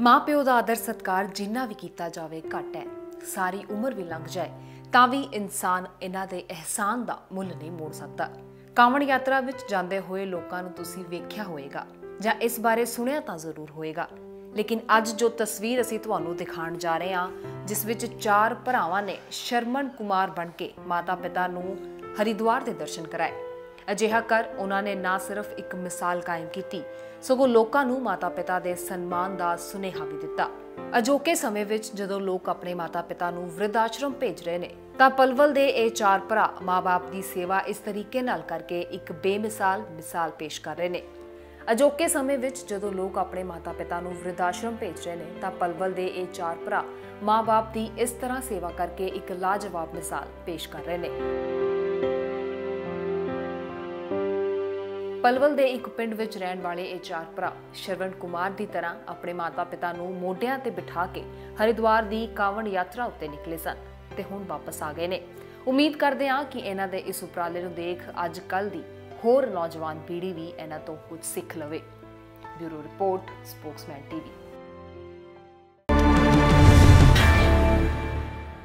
ਮਾਪਿਓ ਦਾ ਆਦਰ ਸਤਕਾਰ ਜਿੰਨਾ ਵੀ ਕੀਤਾ ਜਾਵੇ ਘੱਟ ਹੈ। ਸਾਰੀ ਉਮਰ ਵੀ ਲੰਘ ਜਾਏ, ਤਾਂ ਵੀ ਇਨਸਾਨ ਇਹਨਾਂ ਦੇ ਅਹਿਸਾਨ ਦਾ ਮੁੱਲ ਨਹੀਂ ਮੋੜ ਸਕਦਾ। ਕਾਵੜ ਯਾਤਰਾ ਵਿੱਚ ਜਾਂਦੇ ਹੋਏ ਲੋਕਾਂ ਨੂੰ ਤੁਸੀਂ ਵੇਖਿਆ ਹੋਵੇਗਾ ਜਾਂ ਇਸ ਬਾਰੇ ਸੁਣਿਆ ਤਾਂ ਜ਼ਰੂਰ ਹੋਵੇਗਾ। ਲੇਕਿਨ ਅੱਜ ਜੋ ਤਸਵੀਰ ਅਸੀਂ ਤੁਹਾਨੂੰ ਦਿਖਾਉਣ ਜਾ ਰਹੇ ਹਾਂ, ਜਿਸ ਵਿੱਚ ਚਾਰ ਭਰਾਵਾਂ ਨੇ ਸ਼ਰਮਨ ਕੁਮਾਰ ਬਣ ਕੇ ਮਾਤਾ-ਪਿਤਾ ਨੂੰ ਹਰਿਦੁਆਰ ਦੇ ਦਰਸ਼ਨ ਕਰਾਏ। ਅਜਿਹਾ ਕਰ ਉਹਨਾਂ ਨੇ ਨਾ ਸਿਰਫ ਇੱਕ ਮਿਸਾਲ ਕਾਇਮ ਕੀਤੀ, ਸਗੋਂ ਲੋਕਾਂ ਨੂੰ ਮਾਤਾ-ਪਿਤਾ ਦੇ ਸਨਮਾਨ ਦਾ ਸੁਨੇਹਾ ਵੀ ਦਿੱਤਾ। ਅਜੋਕੇ ਸਮੇਂ ਵਿੱਚ ਜਦੋਂ ਲੋਕ ਆਪਣੇ ਮਾਤਾ-ਪਿਤਾ ਨੂੰ ਵਿਰਧ ਆਸ਼ਰਮ ਭੇਜ ਰਹੇ ਨੇ, ਤਾਂ ਪਲਵਲ ਦੇ ਇਹ ਚਾਰ ਭਰਾ ਮਾਪੇ ਦੀ ਸੇਵਾ ਇਸ ਤਰੀਕੇ ਨਾਲ ਕਰਕੇ ਇੱਕ ਬੇਮਿਸਾਲ ਮਿਸਾਲ ਪੇਸ਼ ਕਰ ਰਹੇ ਨੇ। ਅਜੋਕੇ ਸਮੇਂ ਵਿੱਚ ਜਦੋਂ ਲੋਕ ਆਪਣੇ ਮਾਤਾ-ਪਿਤਾ ਨੂੰ ਵਿਰਧ ਆਸ਼ਰਮ ਭੇਜ ਰਹੇ ਨੇ, ਤਾਂ ਪਲਵਲ ਦੇ ਇਹ ਚਾਰ ਭਰਾ ਮਾਪੇ ਦੀ ਇਸ ਤਰ੍ਹਾਂ ਸੇਵਾ ਕਰਕੇ ਇੱਕ ਲਾਜਵਾਬ ਮਿਸਾਲ ਪੇਸ਼ ਕਰ ਰਹੇ ਨੇ। ਪਲਵਲ ਦੇ ਇੱਕ ਪਿੰਡ ਵਿੱਚ ਰਹਿਣ ਵਾਲੇ ਇਹ ਚਾਰ ਭਰਾ ਸ਼ਰਵਣ ਕੁਮਾਰ ਦੀ ਤਰ੍ਹਾਂ ਆਪਣੇ ਮਾਤਾ-ਪਿਤਾ ਨੂੰ ਮੋਢਿਆਂ ਤੇ ਬਿਠਾ ਕੇ ਹਰਿਦੁਆਰ ਦੀ ਕਾਵੜ ਯਾਤਰਾ ਉੱਤੇ ਨਿਕਲੇ ਸਨ ਤੇ ਹੁਣ ਵਾਪਸ ਆ ਗਏ ਨੇ। ਉਮੀਦ ਕਰਦੇ ਹਾਂ ਕਿ ਇਹਨਾਂ ਦੇ ਇਸ ਉਪਰਾਲੇ ਨੂੰ ਦੇਖ ਅੱਜ ਕੱਲ ਦੀ ਹੋਰ ਨੌਜਵਾਨ ਪੀੜ੍ਹੀ ਵੀ ਇਹਨਾਂ ਤੋਂ ਕੁਝ ਸਿੱਖ ਲਵੇ। Bureau report, Spokesman TV.